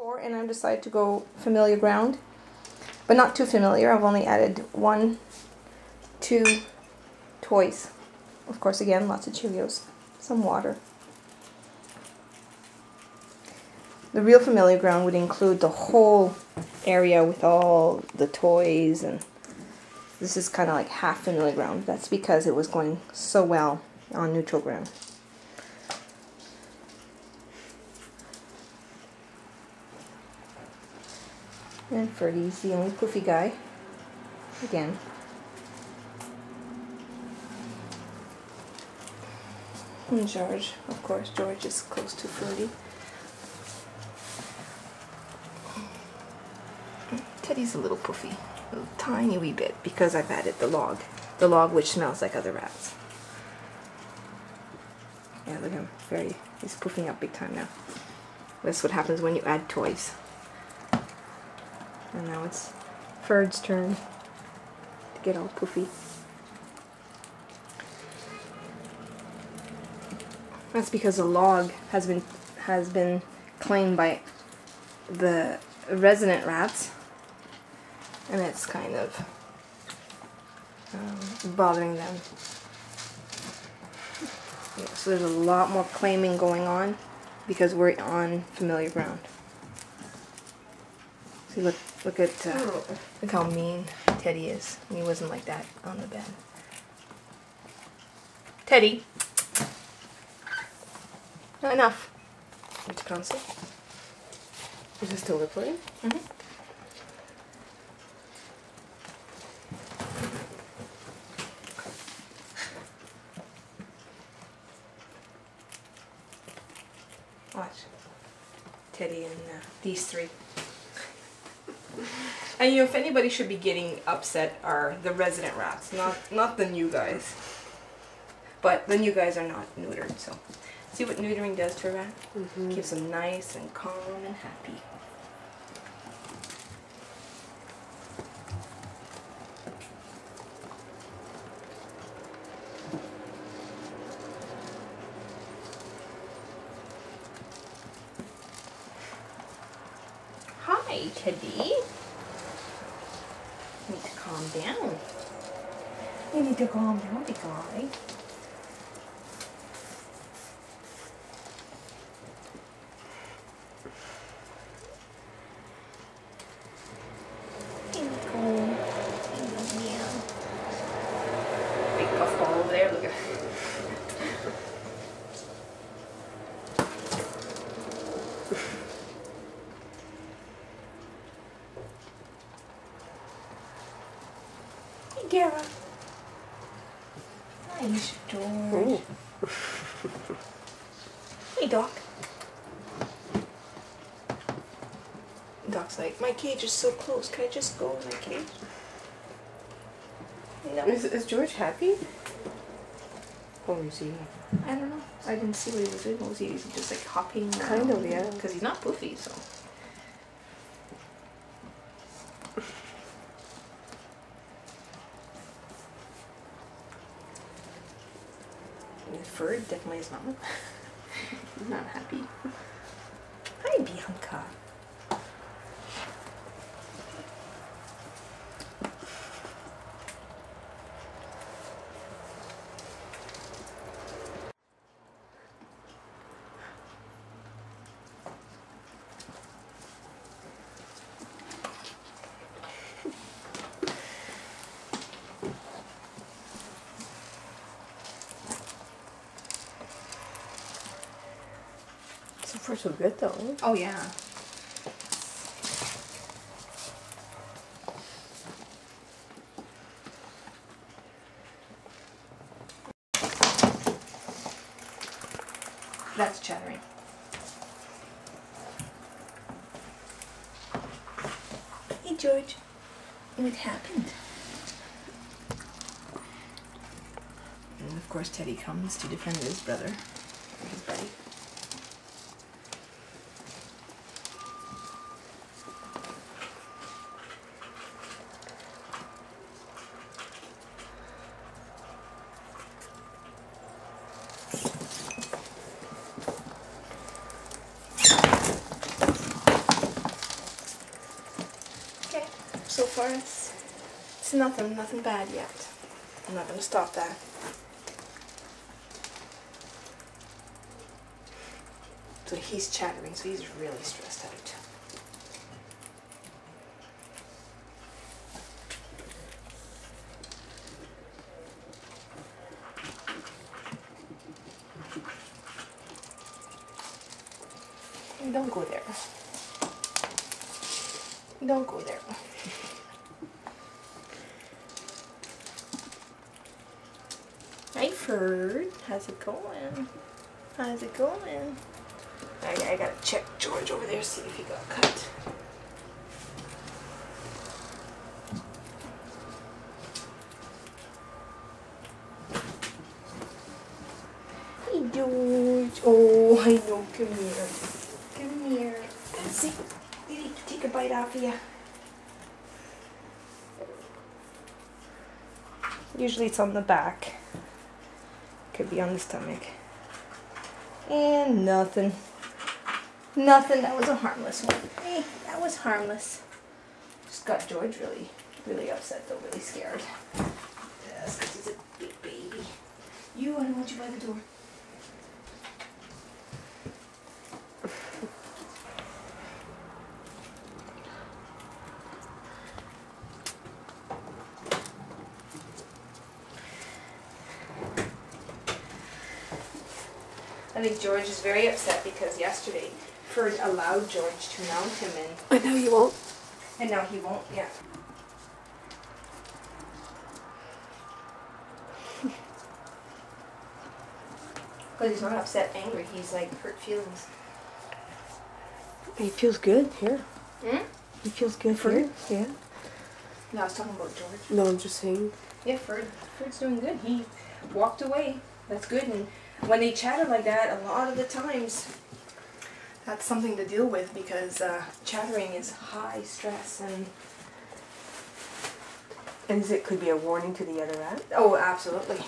Four, and I've decided to go familiar ground, but not too familiar. I've only added one, two toys. Of course, again, lots of Cheerios, some water. The real familiar ground would include the whole area with all the toys and this is kind of like half familiar ground. That's because it was going so well on neutral ground. And Ferdy's the only poofy guy. Again. And George, of course, George is close to Ferdy. Teddy's a little poofy, a little tiny wee bit, because I've added the log. The log which smells like other rats. Yeah, look at him. Very, he's poofing up big time now. That's what happens when you add toys. And now it's Ferd's turn to get all poofy. That's because the log has been has been claimed by the resident rats, and it's kind of um, bothering them. Yeah, so there's a lot more claiming going on because we're on familiar ground. Look, look at, uh, look how mean Teddy is. He wasn't like that on the bed. Teddy. Not enough. It's constant. Is this still recording? Mm-hmm. Watch. Teddy and uh, these three. And you know, if anybody should be getting upset are the resident rats, not not the new guys. But the new guys are not neutered, so see what neutering does to a rat? Mm-hmm. Keeps them nice and calm and happy. Hi, Teddy. Calm down. You need to calm down, big guy. Big puffball over there, look at Hey, Gara. Nice, George. Hey, Doc. Doc's like, my cage is so close. Can I just go in my cage? No. Is, is George happy? Or is he? I don't know. I didn't see what he was doing. What was he just like hopping? Kind of, yeah. Because he's not poofy, so. And Ferd definitely is not. not happy. Hi, Bianca. So far, so good though. Oh yeah. That's chattering. Hey George, what happened? And of course Teddy comes to defend his brother, his buddy. Far it's, it's nothing, nothing bad yet. I'm not gonna stop that. So he's chattering, so he's really stressed out. Don't go there. Don't go there. Hi, Ferd. How's it going? How's it going? I, I gotta check George over there, see if he got cut. Hey, George. Oh, I know. Come here. Come here. See, did he take a bite off of you? Usually it's on the back. Could be on the stomach. And nothing. Nothing. That was a harmless one. Hey, that was harmless. Just got George really, really upset though, really scared. Yes, because he's a big baby. You, I don't want you by the door. I think George is very upset because yesterday Ferd allowed George to mount him and, I know you won't. and now he won't, yeah. Because he's not upset, angry, he's like hurt feelings. He feels good here. Hmm? He feels good For here. Yeah. No, I was talking about George. No, I'm just saying. Yeah, Ferd, Ferd's doing good. He walked away. That's good. And when they chatter like that, a lot of the times, that's something to deal with because uh, chattering is high stress and And it could be a warning to the other rat. oh, absolutely,